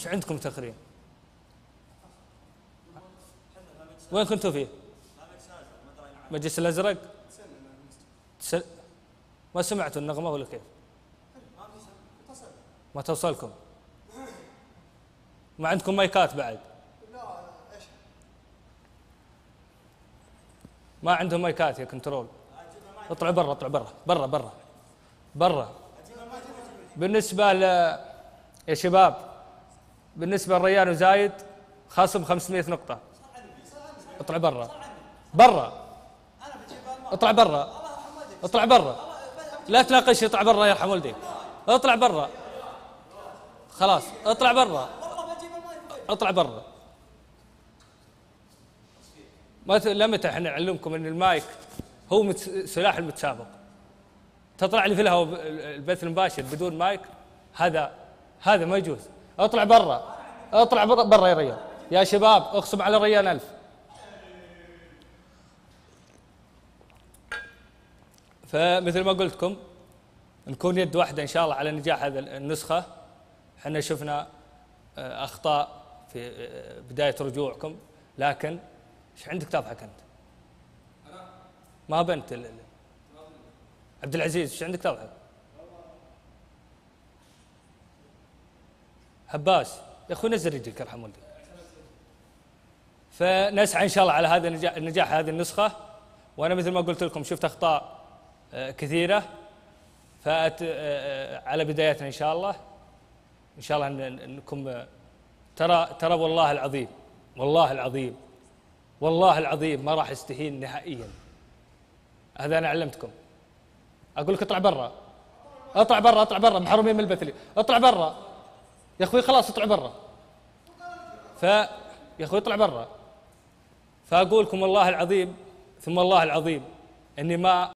إيش عندكم تقرير وين كنتوا فيه؟ مجلس الأزرق؟ سل... ما سمعتوا النغمة ولا كيف؟ ما توصلكم. ما عندكم مايكات بعد؟ ما عندهم مايكات يا كنترول. اطلع برا اطلع برا برا برا برا. بالنسبة ل يا شباب بالنسبة لريان وزايد خصم 500 نقطة. اطلع برا. برا. اطلع برا. اطلع برا. لا تناقش اطلع برا يرحم والديك اطلع برا. خلاص اطلع برا. اطلع برا. ما ت- لا متى إحنا نعلمكم إن المايك هو. سلاح المتسابق. تطلع لي في الهواء البث المباشر بدون مايك؟ هذا هذا ما يجوز. اطلع برا. اطلع برا, يا ريان يا شباب اخصم على ريان ألف. فمثل ما قلت لكم نكون يد واحدة إن شاء الله على نجاح هذه النسخة. إحنا شفنا آه، أخطاء في آه، بداية رجوعكم. لكن إيش عندك تضحك أنت؟ ما بنت عبد العزيز إيش عندك تضحك؟ هباس يا أخوي نزل رجلك يرحم والديك فنسعى إن شاء الله على هذا النجاح, النجاح هذه النسخة. وأنا مثل ما قلت لكم شفت أخطاء آه، كثيرة. فأت آه، على بدايتنا إن شاء الله. إن شاء الله ان انكم آه، ترى ترى والله العظيم والله العظيم والله العظيم ما راح استهين نهائيا. هذا أنا علمتكم. أقول لك اطلع برا. اطلع برا اطلع برا محرومين من البث اطلع برا. يا أخوي خلاص اطلع برا. ف يا أخوي اطلع برا. فاقول لكم والله العظيم ثم الله العظيم إني ما